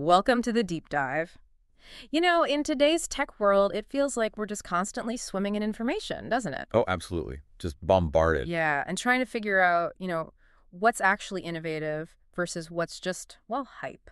Welcome to the deep dive. You know, in today's tech world, it feels like we're just constantly swimming in information, doesn't it? Oh, absolutely. Just bombarded. Yeah, and trying to figure out, you know, what's actually innovative versus what's just, well, hype.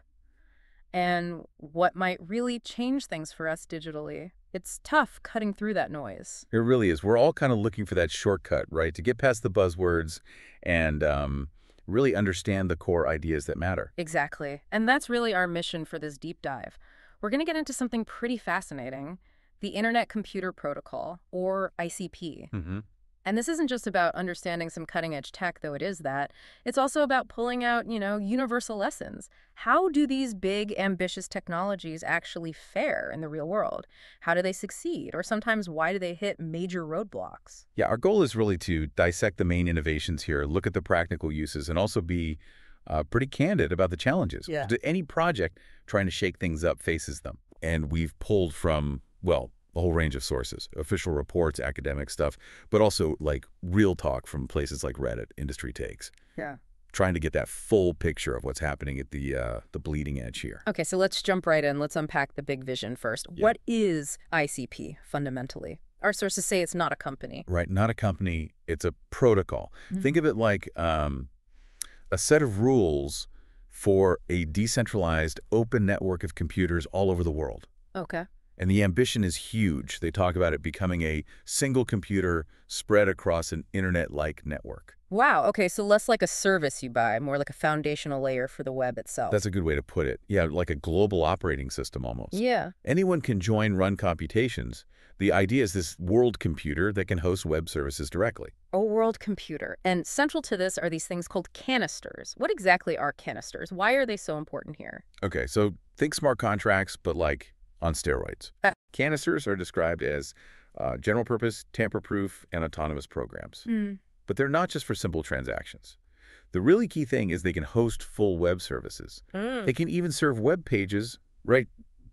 And what might really change things for us digitally. It's tough cutting through that noise. It really is. We're all kind of looking for that shortcut, right? To get past the buzzwords and um, really understand the core ideas that matter. Exactly. And that's really our mission for this deep dive. We're going to get into something pretty fascinating the Internet Computer Protocol, or ICP. Mm-hmm. And this isn't just about understanding some cutting edge tech, though it is that. It's also about pulling out, you know, universal lessons. How do these big, ambitious technologies actually fare in the real world? How do they succeed? Or sometimes why do they hit major roadblocks? Yeah, our goal is really to dissect the main innovations here, look at the practical uses, and also be uh, pretty candid about the challenges. Yeah. Any project trying to shake things up faces them. And we've pulled from, well, a whole range of sources, official reports, academic stuff, but also like real talk from places like Reddit, Industry Takes, Yeah. trying to get that full picture of what's happening at the uh, the bleeding edge here. Okay, so let's jump right in. Let's unpack the big vision first. Yeah. What is ICP fundamentally? Our sources say it's not a company. Right, not a company, it's a protocol. Think of it like um, a set of rules for a decentralized open network of computers all over the world. Okay. And the ambition is huge. They talk about it becoming a single computer spread across an internet-like network. Wow. Okay, so less like a service you buy, more like a foundational layer for the web itself. That's a good way to put it. Yeah, like a global operating system almost. yeah. Anyone can join run computations. The idea is this world computer that can host web services directly. A world computer. And central to this are these things called canisters. What exactly are canisters? Why are they so important here? Okay, so think smart contracts, but like on steroids. Uh. Canisters are described as uh, general purpose, tamper-proof, and autonomous programs. But they're not just for simple transactions. The really key thing is they can host full web services. They can even serve web pages right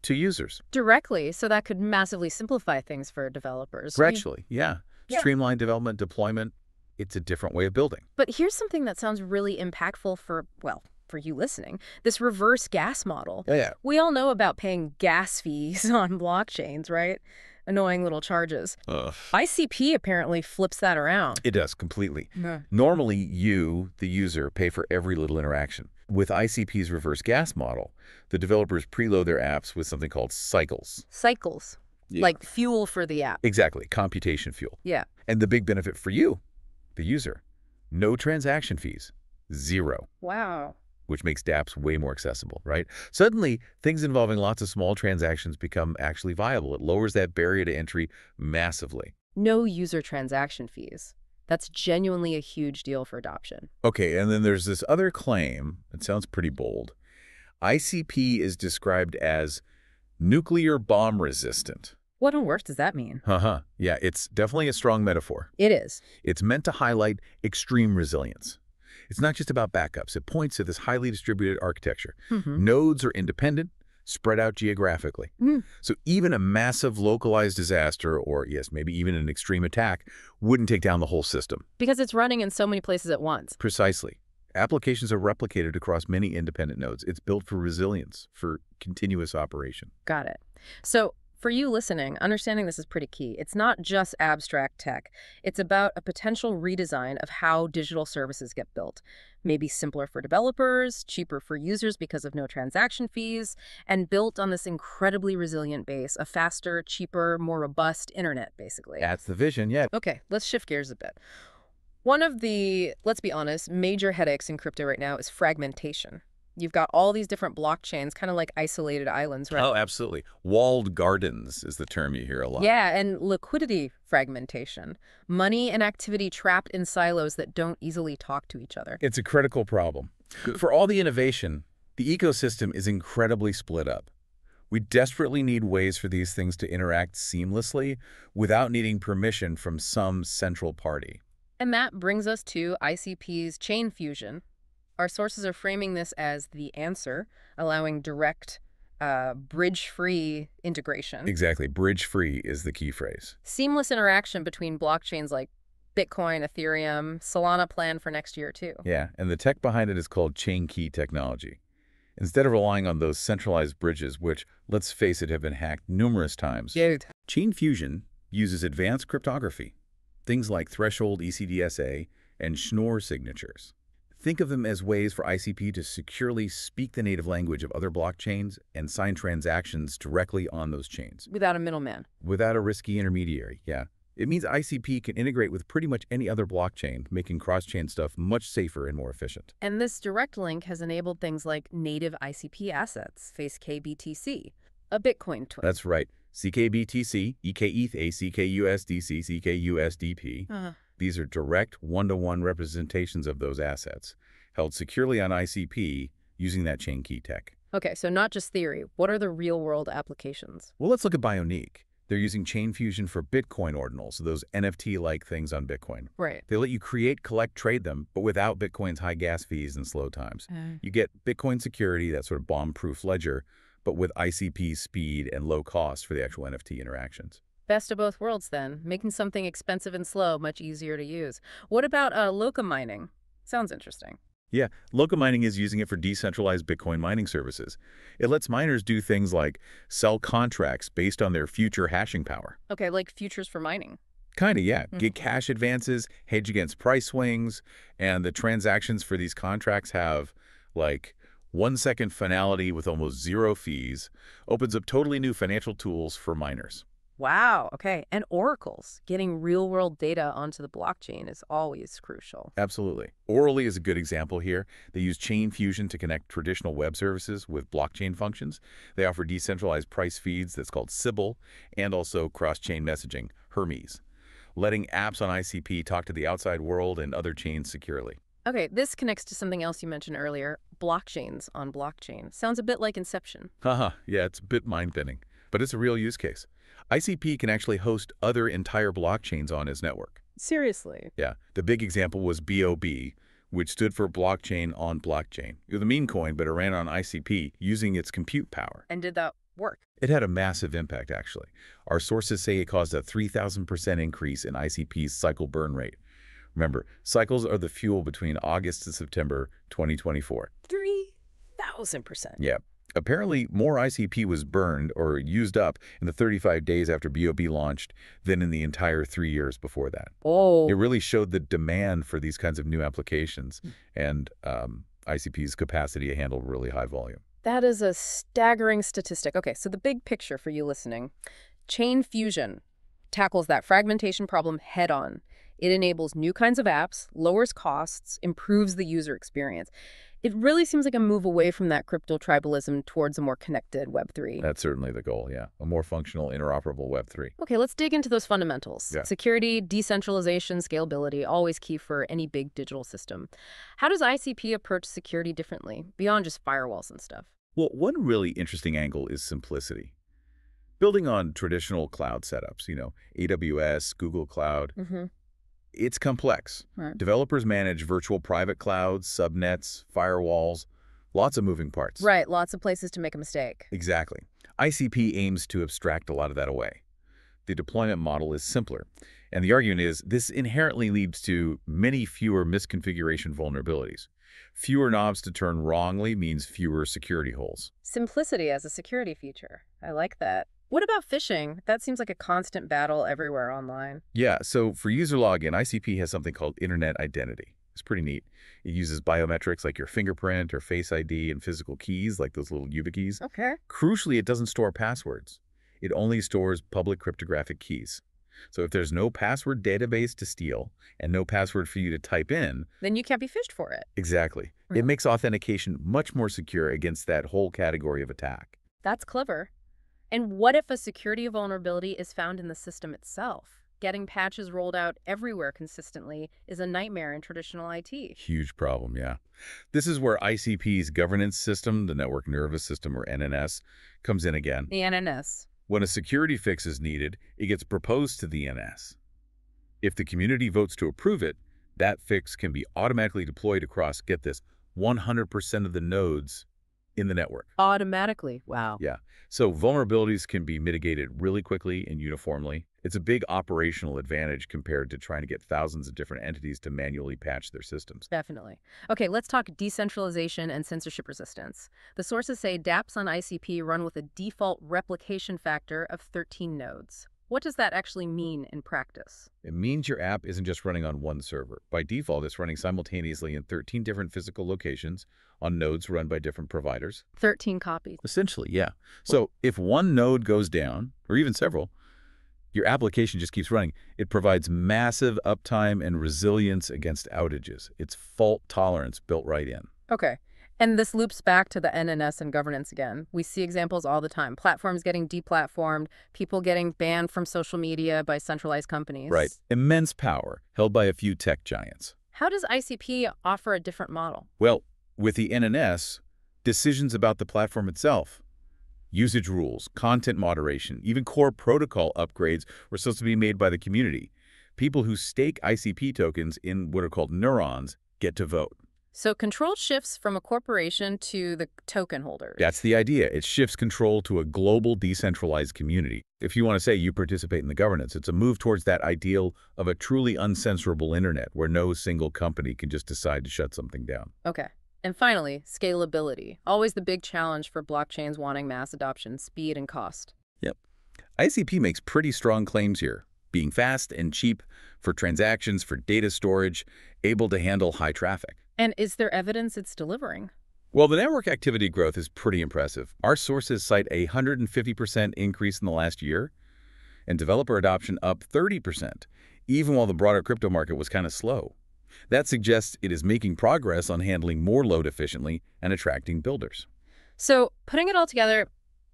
to users. Directly, so that could massively simplify things for developers. Actually, yeah. Yeah. Streamline development, deployment, it's a different way of building. But here's something that sounds really impactful for, well, for you listening this reverse gas model. Yeah, yeah. We all know about paying gas fees on blockchains, right? Annoying little charges. ICP apparently flips that around. It does, completely. Normally, you, the user, pay for every little interaction. With ICP's reverse gas model, the developers preload their apps with something called cycles. Cycles, Yeah. like fuel for the app. Exactly, computation fuel. Yeah. And the big benefit for you, the user, no transaction fees, zero, Wow. Which makes dApps way more accessible, right? Suddenly, things involving lots of small transactions become actually viable. It lowers that barrier to entry massively. No user transaction fees. That's genuinely a huge deal for adoption. Okay, and then there's this other claim. It sounds pretty bold. ICP is described as nuclear bomb resistant. What on earth does that mean? Uh-huh. yeah, it's definitely a strong metaphor. It is. It's meant to highlight extreme resilience. It's not just about backups. It points to this highly distributed architecture. Mhm. Nodes are independent, spread out geographically. Mm. So even a massive localized disaster, or yes, maybe even an extreme attack, wouldn't take down the whole system. Because it's running in so many places at once. Precisely. Applications are replicated across many independent nodes. It's built for resilience, for continuous operation. Got it. So, for you listening, understanding this is pretty key. It's not just abstract tech. It's about a potential redesign of how digital services get built. Maybe simpler for developers, cheaper for users because of no transaction fees, and built on this incredibly resilient base, a faster, cheaper, more robust internet, basically. That's the vision, yeah. Okay, let's shift gears a bit. One of the, let's be honest, major headaches in crypto right now is fragmentation. You've got all these different blockchains, kind of like isolated islands, right? Oh, absolutely. Walled gardens is the term you hear a lot. Yeah, and liquidity fragmentation. Money and activity trapped in silos that don't easily talk to each other. It's a critical problem. For all the innovation, the ecosystem is incredibly split up. We desperately need ways for these things to interact seamlessly without needing permission from some central party. And that brings us to ICP's chain fusion. Our sources are framing this as the answer, allowing direct, uh, bridge-free integration. Exactly. Bridge-free is the key phrase. Seamless interaction between blockchains like Bitcoin, Ethereum, Solana plan for next year too. Yeah, and the tech behind it is called chain key technology. instead of relying on those centralized bridges, which, let's face it, have been hacked numerous times. Dude. Chain Fusion uses advanced cryptography, things like threshold ECDSA and Schnorr signatures. Think of them as ways for ICP to securely speak the native language of other blockchains and sign transactions directly on those chains. Without a middleman. Without a risky intermediary, yeah. It means ICP can integrate with pretty much any other blockchain, making cross-chain stuff much safer and more efficient. And this direct link has enabled things like native ICP assets, face KBTC, a Bitcoin twin. That's right. CKBTC, EKETH, ACKUSDC, CKUSDT. Uh -huh. These are direct one-to-one -one representations of those assets, held securely on ICP using that chain key tech. Okay, so not just theory. What are the real-world applications? Well, let's look at Bioniq. They're using Chain Fusion for Bitcoin ordinals, those NFT-like things on Bitcoin. Right. They let you create, collect, trade them, but without Bitcoin's high gas fees and slow times. Uh. You get Bitcoin security, that sort of bomb-proof ledger, but with ICP speed and low cost for the actual NFT interactions. Best of both worlds, then, making something expensive and slow much easier to use. What about uh, Loka mining? Sounds interesting. Yeah, Loka mining is using it for decentralized Bitcoin mining services. It lets miners do things like sell contracts based on their future hashing power. Okay, like futures for mining. Kind of, yeah. Mm -hmm. Get cash advances, hedge against price swings, and the transactions for these contracts have, like, one-second finality with almost zero fees, opens up totally new financial tools for miners. Wow. Okay. And oracles, getting real world data onto the blockchain is always crucial. Absolutely. Orally is a good example here. They use Chain Fusion to connect traditional web services with blockchain functions. They offer decentralized price feeds that's called Sybil and also cross-chain messaging, Hermes, letting apps on ICP talk to the outside world and other chains securely. Okay, this connects to something else you mentioned earlier, blockchains on blockchain. Sounds a bit like Inception. Haha, yeah, it's a bit mind-bending, but it's a real use case. ICP can actually host other entire blockchains on his network. Seriously? Yeah. The big example was BOB, which stood for Blockchain on Blockchain. It was a meme coin, but it ran on ICP using its compute power. And did that work? It had a massive impact, actually. Our sources say it caused a 3,000% increase in ICP's cycle burn rate. Remember, cycles are the fuel between August and September 2024. 3,000%? Yeah. Apparently, more ICP was burned or used up in the 35 days after BOB launched than in the entire three years before that. Oh. It really showed the demand for these kinds of new applications and um, ICP's capacity to handle really high volume. That is a staggering statistic. Okay, so the big picture for you listening. Chain Fusion tackles that fragmentation problem head on. It enables new kinds of apps, lowers costs, improves the user experience. It really seems like a move away from that crypto tribalism towards a more connected Web3. That's certainly the goal, yeah. A more functional, interoperable Web3. Okay, let's dig into those fundamentals. Yeah. Security, decentralization, scalability, always key for any big digital system. How does ICP approach security differently, beyond just firewalls and stuff? Well, one really interesting angle is simplicity. Building on traditional cloud setups, you know, AWS, Google Cloud, mm -hmm. It's complex. Right. Developers manage virtual private clouds, subnets, firewalls, lots of moving parts. Right, lots of places to make a mistake. Exactly. ICP aims to abstract a lot of that away. The deployment model is simpler, and the argument is this inherently leads to many fewer misconfiguration vulnerabilities. Fewer knobs to turn wrongly means fewer security holes. Simplicity as a security feature. I like that. What about phishing? That seems like a constant battle everywhere online. Yeah, so for user login, ICP has something called Internet Identity. It's pretty neat. It uses biometrics like your fingerprint or Face ID and physical keys like those little YubiKeys. Okay. Crucially, it doesn't store passwords. It only stores public cryptographic keys. So if there's no password database to steal and no password for you to type in... Then you can't be phished for it. Exactly. It makes authentication much more secure against that whole category of attack. That's clever. And what if a security vulnerability is found in the system itself? Getting patches rolled out everywhere consistently is a nightmare in traditional IT. Huge problem, yeah. This is where ICP's governance system, the Network Nervous System, or NNS, comes in again. The NNS. When a security fix is needed, it gets proposed to the NNS. If the community votes to approve it, that fix can be automatically deployed across, get this, 100% of the nodes in the network. Automatically. Wow. Yeah. So vulnerabilities can be mitigated really quickly and uniformly. It's a big operational advantage compared to trying to get thousands of different entities to manually patch their systems. Definitely. Okay, let's talk decentralization and censorship resistance. The sources say dApps on ICP run with a default replication factor of 13 nodes. What does that actually mean in practice? It means your app isn't just running on one server. By default, it's running simultaneously in 13 different physical locations on nodes run by different providers. 13 copies. Essentially, yeah. So if one node goes down, or even several, your application just keeps running. It provides massive uptime and resilience against outages. It's fault tolerance built right in. Okay. And this loops back to the NNS and governance again. We see examples all the time. Platforms getting deplatformed, people getting banned from social media by centralized companies. Right. Immense power held by a few tech giants. How does ICP offer a different model? Well, with the NNS, decisions about the platform itself, usage rules, content moderation, even core protocol upgrades were supposed to be made by the community. People who stake ICP tokens in what are called neurons get to vote. So control shifts from a corporation to the token holders. That's the idea. It shifts control to a global decentralized community. If you want to say you participate in the governance, it's a move towards that ideal of a truly uncensorable internet where no single company can just decide to shut something down. Okay. And finally, scalability. Always the big challenge for blockchains wanting mass adoption, speed and cost. Yep. ICP makes pretty strong claims here, being fast and cheap for transactions, for data storage, able to handle high traffic. And is there evidence it's delivering? Well, the network activity growth is pretty impressive. Our sources cite a 150% increase in the last year, and developer adoption up 30%, even while the broader crypto market was kind of slow. That suggests it is making progress on handling more load efficiently and attracting builders. So putting it all together,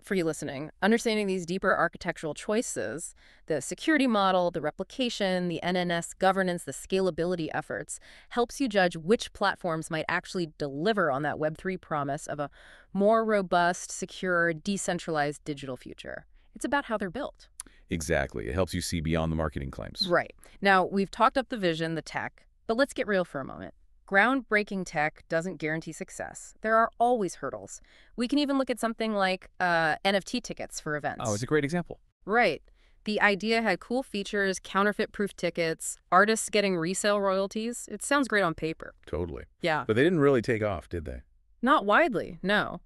for you listening, understanding these deeper architectural choices, the security model, the replication, the NNS governance, the scalability efforts, helps you judge which platforms might actually deliver on that Web3 promise of a more robust, secure, decentralized digital future. It's about how they're built. Exactly. It helps you see beyond the marketing claims. Right. Now, we've talked up the vision, the tech, but let's get real for a moment. Groundbreaking tech doesn't guarantee success. There are always hurdles. We can even look at something like uh, NFT tickets for events. Oh, it's a great example. Right. The idea had cool features, counterfeit-proof tickets, artists getting resale royalties. It sounds great on paper. Totally. Yeah. But they didn't really take off, did they? Not widely, no.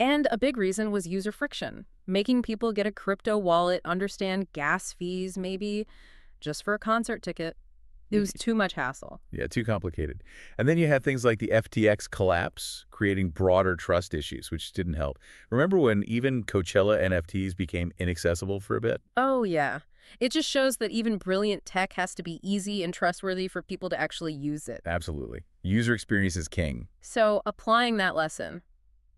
And a big reason was user friction. Making people get a crypto wallet, understand gas fees, maybe, just for a concert ticket. It mm. was too much hassle. Yeah, too complicated. And then you had things like the FTX collapse, creating broader trust issues, which didn't help. Remember when even Coachella NFTs became inaccessible for a bit? Oh, yeah. It just shows that even brilliant tech has to be easy and trustworthy for people to actually use it. Absolutely. User experience is king. So applying that lesson,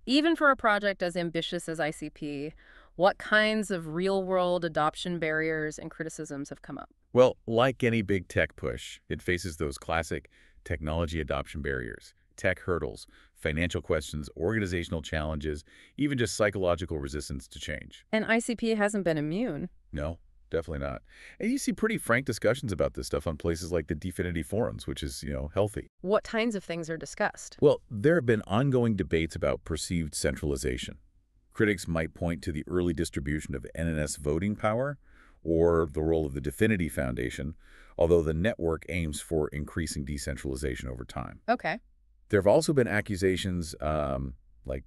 even for a project as ambitious as ICP, what kinds of real-world adoption barriers and criticisms have come up? Well, like any big tech push, it faces those classic technology adoption barriers, tech hurdles, financial questions, organizational challenges, even just psychological resistance to change. And ICP hasn't been immune. No, definitely not. And you see pretty frank discussions about this stuff on places like the DFINITY forums, which is, you know, healthy. What kinds of things are discussed? Well, there have been ongoing debates about perceived centralization. Critics might point to the early distribution of NNS voting power or the role of the DFINITY Foundation, although the network aims for increasing decentralization over time. Okay. There have also been accusations um, like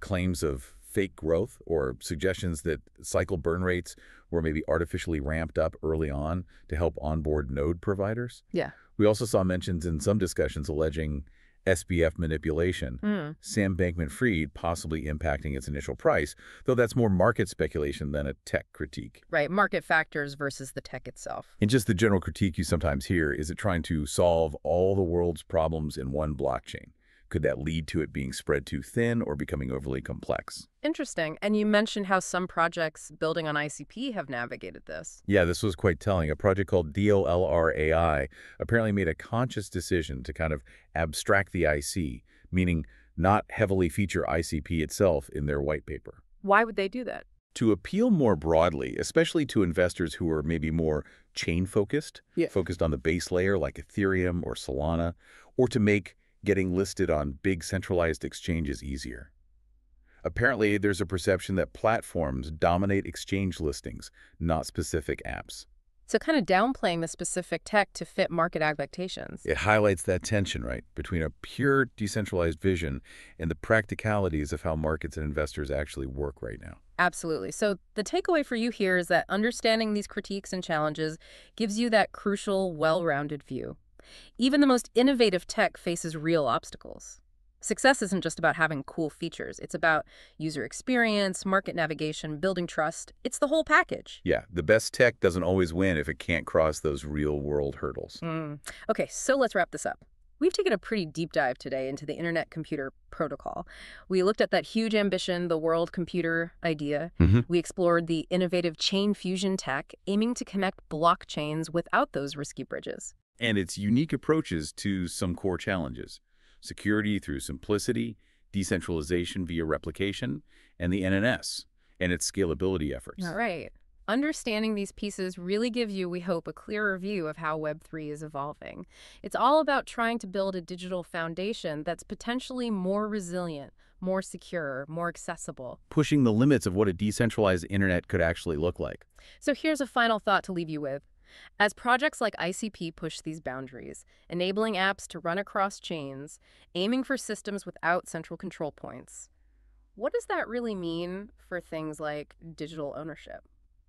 claims of fake growth or suggestions that cycle burn rates were maybe artificially ramped up early on to help onboard node providers. Yeah. We also saw mentions in some discussions alleging SBF manipulation, Mm. Sam Bankman-Fried possibly impacting its initial price, though that's more market speculation than a tech critique. Right, market factors versus the tech itself. And just the general critique you sometimes hear, is it trying to solve all the world's problems in one blockchain? Could that lead to it being spread too thin or becoming overly complex? Interesting. And you mentioned how some projects building on ICP have navigated this. Yeah, this was quite telling. A project called DOLRAI apparently made a conscious decision to kind of abstract the IC, meaning not heavily feature ICP itself in their white paper. Why would they do that? To appeal more broadly, especially to investors who are maybe more chain-focused, Yeah. focused on the base layer like Ethereum or Solana, or to make getting listed on big centralized exchanges easier. Apparently, there's a perception that platforms dominate exchange listings, not specific apps. So kind of downplaying the specific tech to fit market expectations. It highlights that tension, right, between a pure decentralized vision and the practicalities of how markets and investors actually work right now. Absolutely. So the takeaway for you here is that understanding these critiques and challenges gives you that crucial, well-rounded view. Even the most innovative tech faces real obstacles. Success isn't just about having cool features. It's about user experience, market navigation, building trust. It's the whole package. Yeah, the best tech doesn't always win if it can't cross those real-world hurdles. Mm. Okay, so let's wrap this up. We've taken a pretty deep dive today into the Internet Computer Protocol. We looked at that huge ambition, the world computer idea. Mm -hmm. We explored the innovative chain fusion tech, aiming to connect blockchains without those risky bridges. And its unique approaches to some core challenges security through simplicity, decentralization via replication, and the NNS and its scalability efforts. All right. Understanding these pieces really gives you, we hope, a clearer view of how Web3 is evolving. It's all about trying to build a digital foundation that's potentially more resilient, more secure, more accessible. Pushing the limits of what a decentralized internet could actually look like. So here's a final thought to leave you with. As projects like ICP push these boundaries, enabling apps to run across chains, aiming for systems without central control points, what does that really mean for things like digital ownership?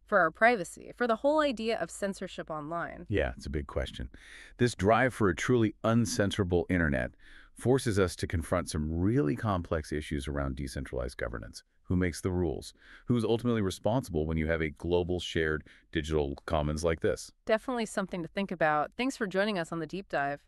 For our privacy, for the whole idea of censorship online? Yeah, it's a big question. This drive for a truly uncensorable internet forces us to confront some really complex issues around decentralized governance. Who makes the rules? Who's ultimately responsible when you have a global shared digital commons like this? Definitely something to think about. Thanks for joining us on the deep dive.